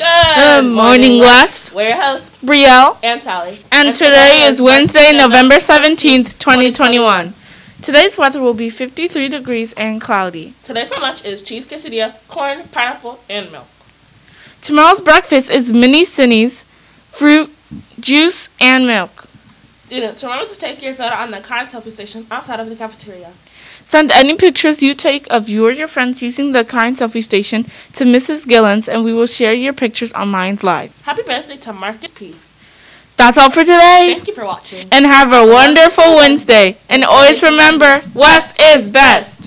Good morning, West. We're your hosts, Brielle. and Sally. And today is Wednesday, November 17th, 2021. Today's weather will be 53 degrees and cloudy. Today for lunch is cheese quesadilla, corn, pineapple, and milk. Tomorrow's breakfast is mini cinnies, fruit, juice, and milk. Students, remember to take your photo on the kind selfie station outside of the cafeteria. Send any pictures you take of you or your friends using the Kind Selfie Station to Mrs. Gillens, and we will share your pictures on Minds Live. Happy birthday to Marcus P. That's all for today. Thank you for watching. And have a wonderful Wednesday. And always remember, West is best.